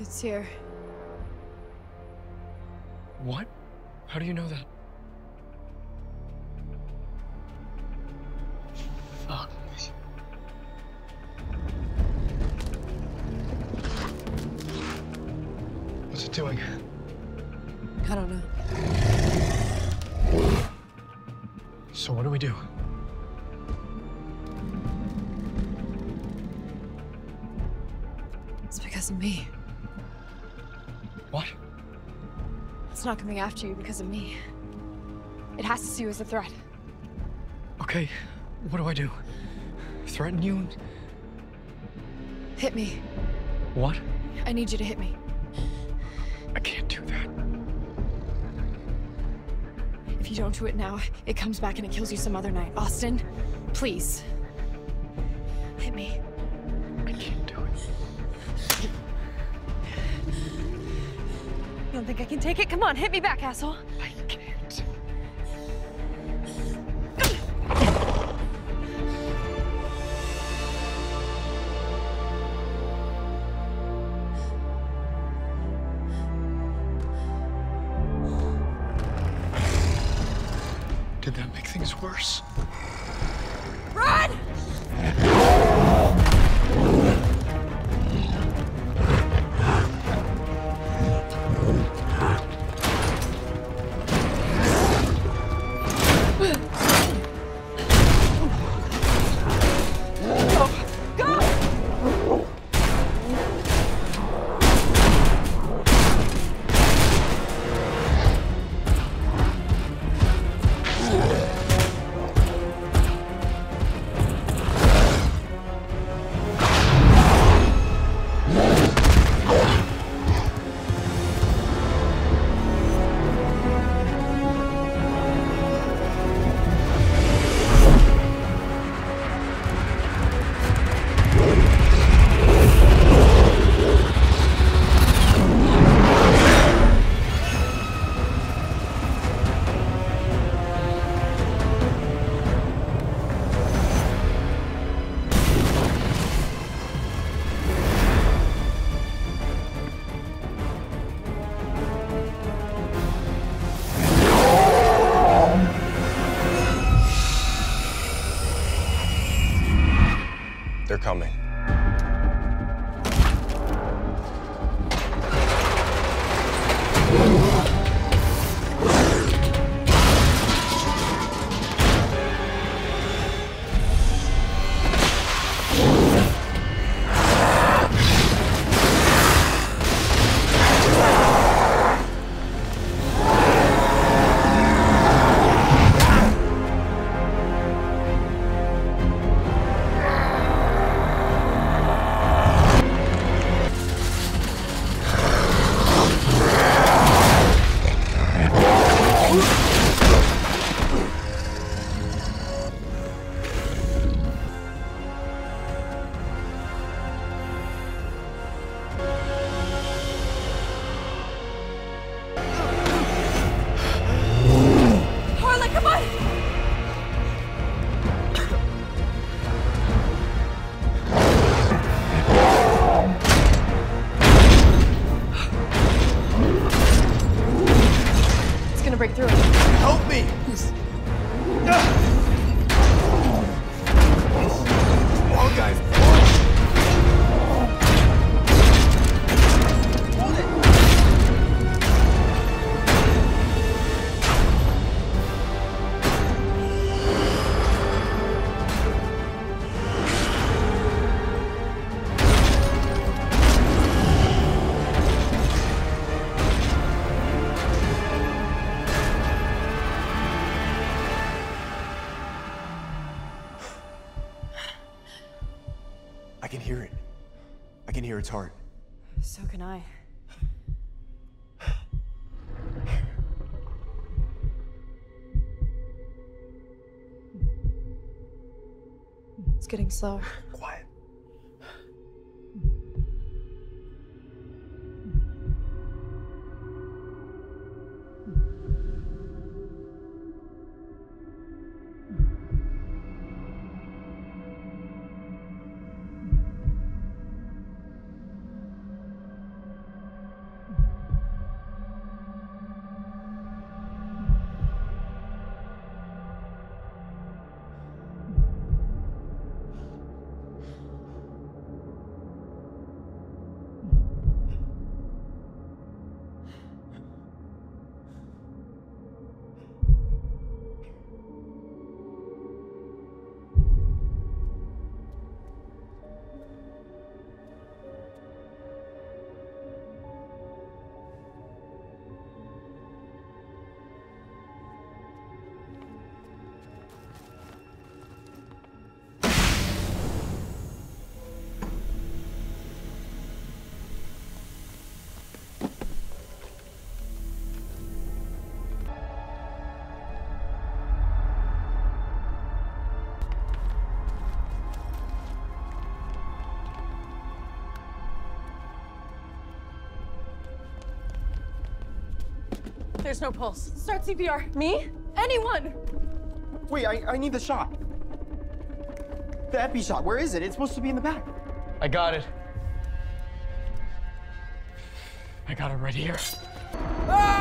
It's here. What? How do you know that? Fuck. What's it doing? I don't know. So what do we do? It's because of me. What? It's not coming after you because of me. It has to see you as a threat. Okay, what do I do? Threaten you? Hit me. What? I need you to hit me. I can't do that. If you don't do it now, it comes back and it kills you some other night. Austin, please. Hit me. Think I can take it? Come on, hit me back, asshole. I can't. Did that make things worse? Run! Coming. Hear its heart. So can I. It's getting slower. There's no pulse. Start CPR. Me? Anyone! Wait, I, I need the shot. The epi shot, where is it? It's supposed to be in the back. I got it. I got it right here. Ah!